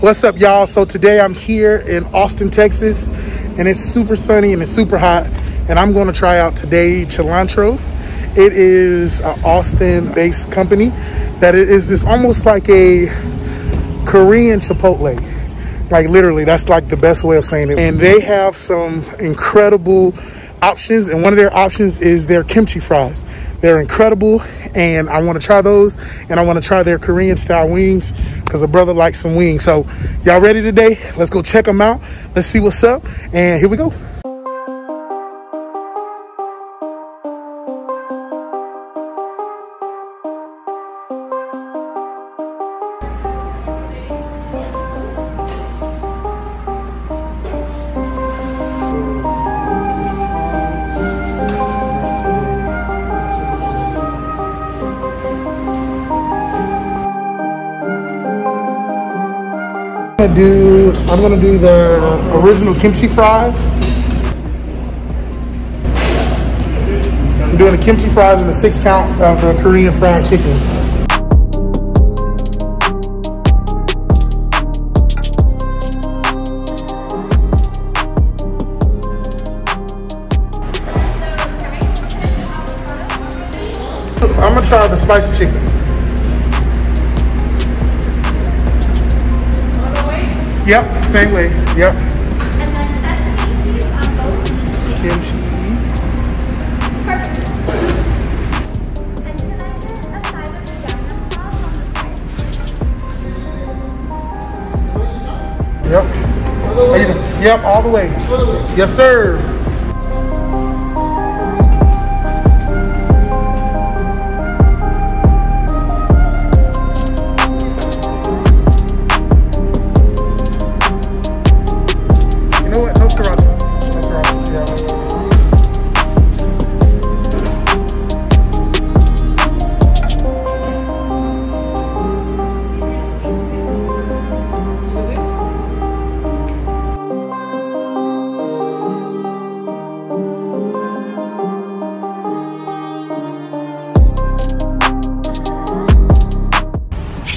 What's up, y'all? So today I'm here in Austin, Texas, and it's super sunny and it's super hot. And I'm going to try out today Chi'Lantro. It is an Austin-based company that it is this almost like a Korean Chipotle. Like literally, that's like the best way of saying it. And they have some incredible options, and one of their options is their kimchi fries. They're incredible, and I want to try those, and I want to try their Korean style wings because a brother likes some wings. So y'all ready today? Let's go check them out. Let's see what's up, and here we go. Gonna do I'm gonna do the original kimchi fries. I'm doing the kimchi fries and the six count of the Korean fried chicken. I'm gonna try the spicy chicken. Yep, same way. Yep. And then sesame seeds on both. Kimchi. Perfect. And can I get a side of the yum sauce on the side? Yep. How you doing? Yep, all the way. Yes, sir.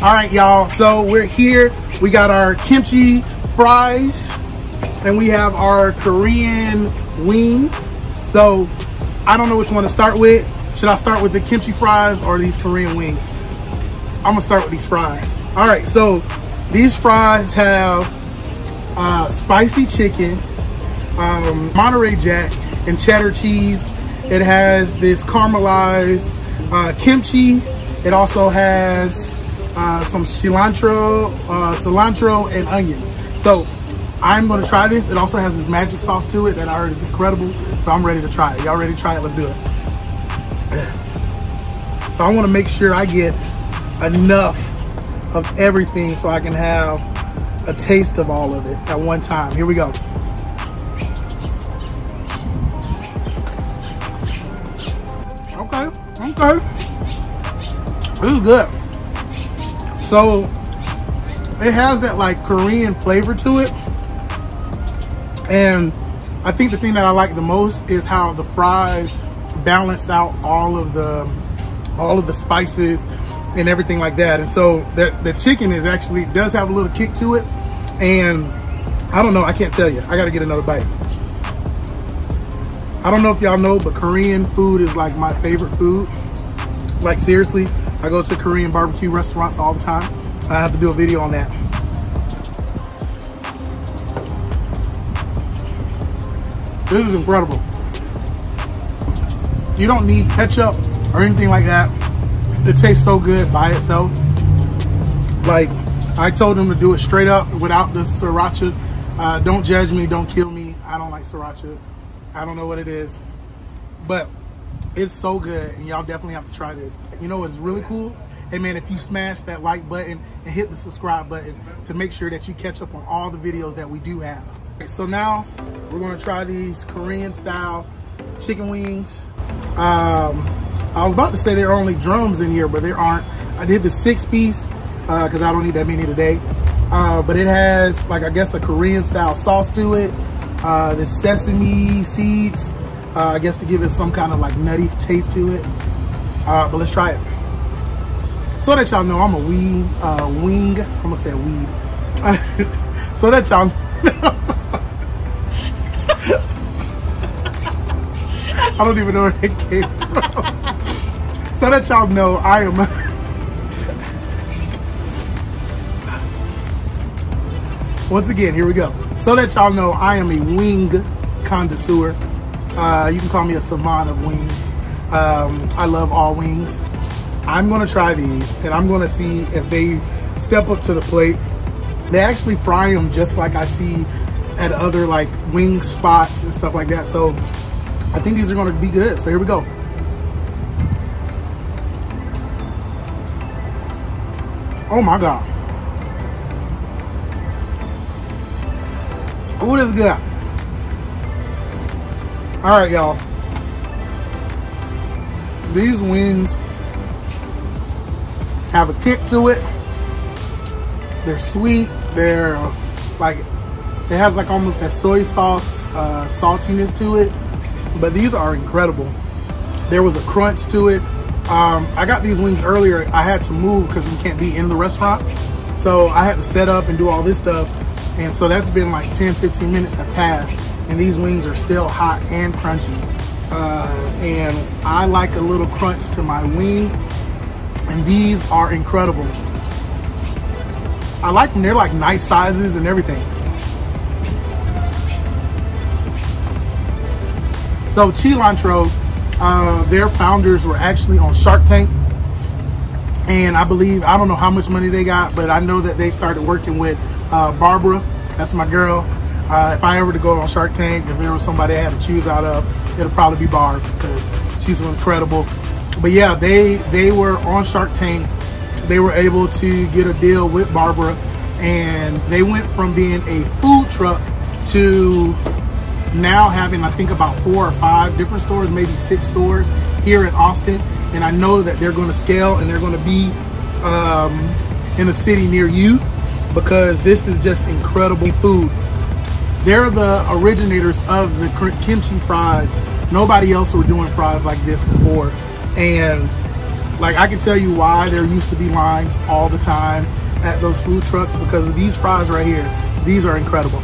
All right, y'all. So we're here. We got our kimchi fries and we have our Korean wings. So I don't know which one to start with. Should I start with the kimchi fries or these Korean wings? I'm gonna start with these fries. All right, so these fries have uh, spicy chicken, um, Monterey Jack, and cheddar cheese. It has this caramelized uh, kimchi. It also has uh, some cilantro, uh, cilantro and onions. So I'm gonna try this. It also has this magic sauce to it that I heard is incredible. So I'm ready to try it. Y'all ready to try it? Let's do it. So I wanna make sure I get enough of everything so I can have a taste of all of it at one time. Here we go. Okay, okay. This is good. So it has that like Korean flavor to it. And I think the thing that I like the most is how the fries balance out all of the all of the spices and everything like that. And so the, the chicken is actually does have a little kick to it. And I don't know, I can't tell you. I gotta get another bite. I don't know if y'all know, but Korean food is like my favorite food. Like seriously, I go to Korean barbecue restaurants all the time. I have to do a video on that. This is incredible. You don't need ketchup or anything like that. It tastes so good by itself. Like, I told them to do it straight up without the sriracha. Uh, don't judge me, don't kill me. I don't like sriracha. I don't know what it is. But it's so good, and y'all definitely have to try this. You know it's really cool? Hey man, if you smash that like button and hit the subscribe button to make sure that you catch up on all the videos that we do have. So now we're gonna try these Korean style chicken wings. Um, I was about to say there are only drums in here, but there aren't. I did the six piece because I don't need that many today. Uh, but it has like, I guess a Korean style sauce to it. Uh, the sesame seeds, uh, I guess to give it some kind of like nutty taste to it. Uh, but let's try it. So that y'all know I'm a wing, uh, wing, I'm gonna say weed. so that y'all I don't even know where it came from. So that y'all know I am Once again, here we go. So that y'all know I am a wing connoisseur. Uh, you can call me a savant of wings. Um, I love all wings. I'm gonna try these and I'm gonna see if they step up to the plate. They actually fry them just like I see at other like wing spots and stuff like that. So I think these are gonna be good. So here we go. Oh my God. Ooh, this is good. All right, y'all. These wings have a kick to it. They're sweet. They're like, it has like almost that soy sauce uh, saltiness to it. But these are incredible. There was a crunch to it. Um, I got these wings earlier. I had to move because we can't be in the restaurant. So I had to set up and do all this stuff. And so that's been like 10, 15 minutes have passed. And these wings are still hot and crunchy. Uh, and I like a little crunch to my wing. And these are incredible. I like them. They're like nice sizes and everything. So Chi'Lantro, uh, their founders were actually on Shark Tank. And I believe, I don't know how much money they got, but I know that they started working with uh, Barbara. That's my girl. Uh, if I ever to go on Shark Tank, if there was somebody I had to choose out of, it'll probably be Barb because she's incredible. But yeah, they they were on Shark Tank. They were able to get a deal with Barbara, and they went from being a food truck to now having I think about four or five different stores, maybe six stores here in Austin. And I know that they're going to scale and they're going to be um, in a city near you because this is just incredible food. They're the originators of the kimchi fries. Nobody else were doing fries like this before. And like I can tell you why there used to be lines all the time at those food trucks because of these fries right here. These are incredible.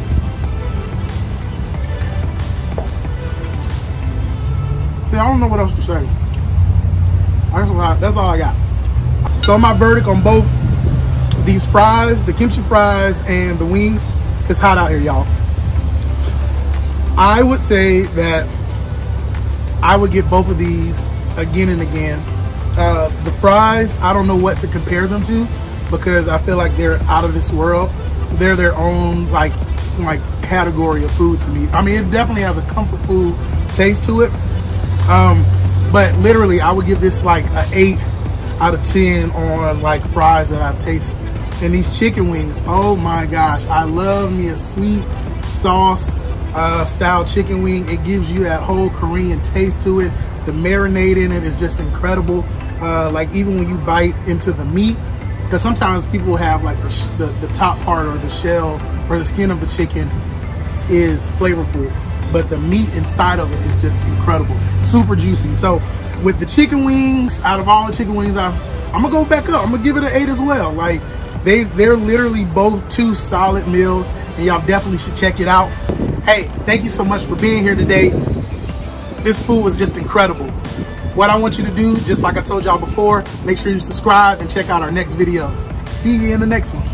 See, I don't know what else to say. That's all I, that's all I got. So my verdict on both these fries, the kimchi fries and the wings, it's hot out here, y'all. I would say that I would get both of these again and again. Uh, the fries, I don't know what to compare them to because I feel like they're out of this world. They're their own like like category of food to me. I mean, it definitely has a comfort food taste to it. Um, but literally, I would give this like an eight out of ten on like fries that I've tasted. And these chicken wings, oh my gosh, I love me a sweet sauce uh, style chicken wing. It gives you that whole Korean taste to it. The marinade in it is just incredible. Uh, like even when you bite into the meat, because sometimes people have like the, the, the top part or the shell or the skin of the chicken is flavorful, but the meat inside of it is just incredible, super juicy. So with the chicken wings, out of all the chicken wings, I, I'm gonna go back up. I'm gonna give it an eight as well. Like they, they're literally both two solid meals, and y'all definitely should check it out. Hey, thank you so much for being here today. This food was just incredible. What I want you to do, just like I told y'all before, make sure you subscribe and check out our next videos. See you in the next one.